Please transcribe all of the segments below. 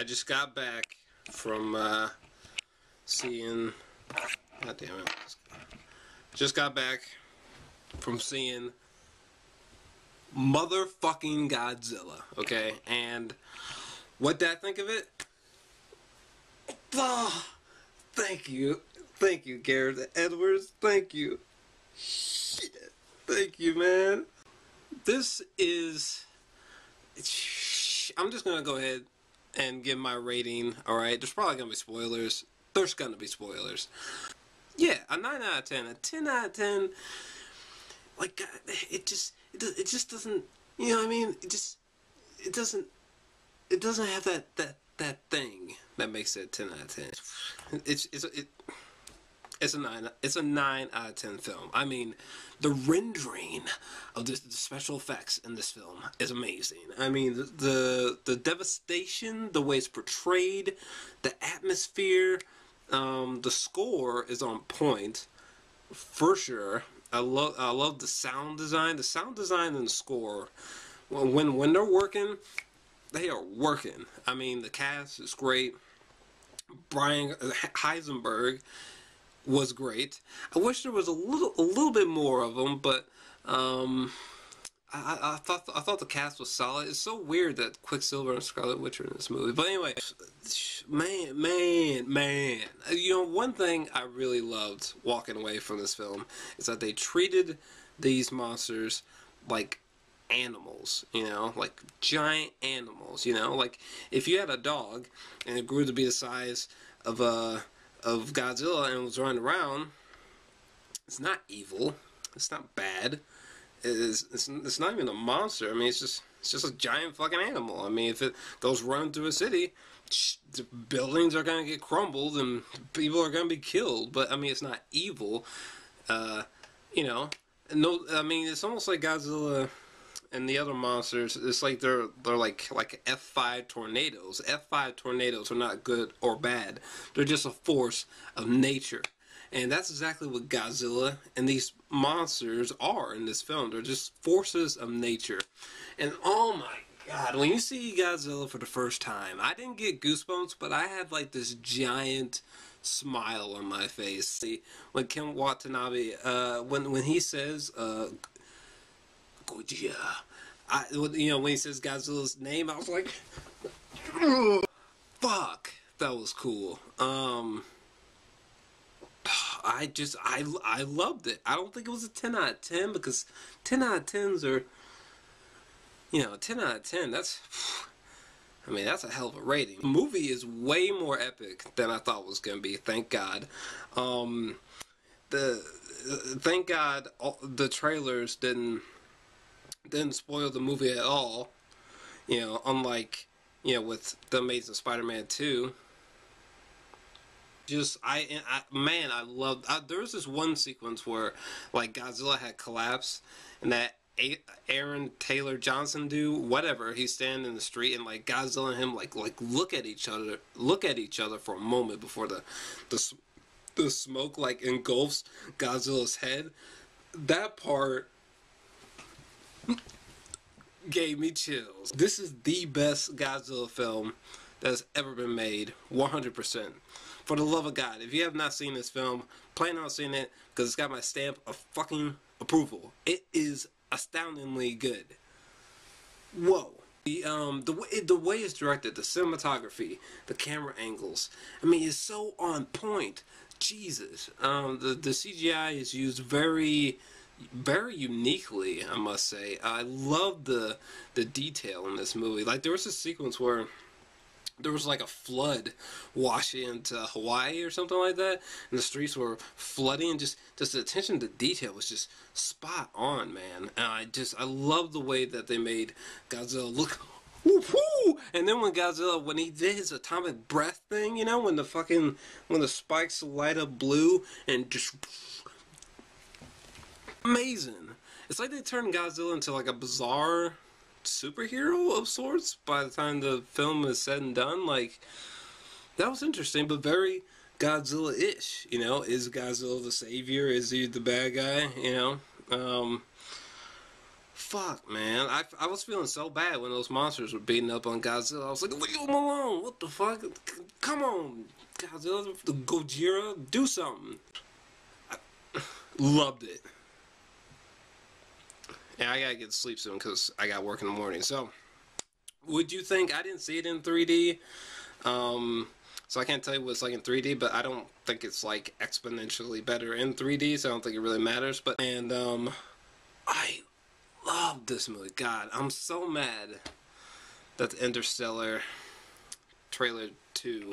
I just got back from uh, seeing. God damn it! Just got back from seeing motherfucking Godzilla. Okay, and what did I think of it? Oh, thank you, thank you, Gareth Edwards. Thank you. Shit. Thank you, man. This is. I'm just gonna go ahead and give my rating. All right, there's probably gonna be spoilers. There's gonna be spoilers. Yeah, a nine out of ten, a ten out of ten. Like God, it just it, it just doesn't. You know what I mean? It just it doesn't it doesn't have that that that thing that makes it ten out of ten. It's it's it. It's a nine. It's a nine out of ten film. I mean, the rendering of this, the special effects in this film is amazing. I mean, the, the the devastation, the way it's portrayed, the atmosphere, um, the score is on point for sure. I love I love the sound design. The sound design and the score, when when they're working, they are working. I mean, the cast is great. Brian Heisenberg was great. I wish there was a little a little bit more of them, but um, I, I thought I thought the cast was solid. It's so weird that Quicksilver and Scarlet Witch are in this movie. But anyway, man, man, man. You know, one thing I really loved walking away from this film is that they treated these monsters like animals, you know, like giant animals, you know, like if you had a dog and it grew to be the size of a of Godzilla and was running around, it's not evil. It's not bad. It's, it's, it's not even a monster. I mean, it's just it's just a giant fucking animal. I mean, if it goes running through a city, the buildings are gonna get crumbled and people are gonna be killed. But I mean, it's not evil. Uh, you know, no. I mean, it's almost like Godzilla and the other monsters, it's like they're they're like like F five tornadoes. F five tornadoes are not good or bad. They're just a force of nature. And that's exactly what Godzilla and these monsters are in this film. They're just forces of nature. And oh my god, when you see Godzilla for the first time, I didn't get goosebumps, but I had like this giant smile on my face. See, when Ken Watanabe, uh, when when he says, uh, Gojira. I, you know, when he says Godzilla's name, I was like, fuck, that was cool. Um, I just, I, I loved it. I don't think it was a 10 out of 10 because 10 out of 10s are, you know, 10 out of 10, that's, I mean, that's a hell of a rating. The movie is way more epic than I thought it was going to be, thank God. Um, the, thank God all, the trailers didn't didn't spoil the movie at all. You know, unlike you know with the Amazing Spider-Man two. Just I, I man, I love. there was this one sequence where like Godzilla had collapsed, and that Aaron Taylor Johnson do whatever. He's standing in the street and like Godzilla and him like like look at each other, look at each other for a moment before the the the smoke like engulfs Godzilla's head. That part gave me chills. This is the best Godzilla film that's ever been made, 100%. For the love of God, if you have not seen this film, plan on seeing it because it's got my stamp of fucking approval. It is astoundingly good. Whoa. The um the way the way it's directed, the cinematography, the camera angles. I mean, it's so on point. Jesus. Um, the the CGI is used very very uniquely, I must say. I love the the detail in this movie. Like there was a sequence where there was like a flood washing into Hawaii or something like that, and the streets were flooding. Just just the attention to detail was just spot on, man. And I just I love the way that they made Godzilla look. And then when Godzilla, when he did his atomic breath thing, you know, when the fucking, when the spikes light up blue and just amazing. It's like they turned Godzilla into like a bizarre superhero of sorts by the time the film is said and done. Like, that was interesting, but very Godzilla ish. You know, is Godzilla the savior? Is he the bad guy? You know? Um, fuck, man. I, I was feeling so bad when those monsters were beating up on Godzilla. I was like, leave him alone. What the fuck? Come on, Godzilla, Gojira, do something. I loved it. And I gotta get to sleep soon because I got work in the morning. So, would you think I didn't see it in 3D? Um, so I can't tell you what it's like in 3D, but I don't think it's like exponentially better in 3D. So I don't think it really matters. But and um, I love this movie. God, I'm so mad that the Interstellar trailer 2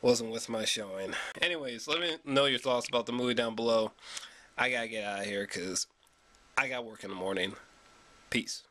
wasn't with my showing. Anyways, let me know your thoughts about the movie down below. I gotta get out of here because I got work in the morning. Peace.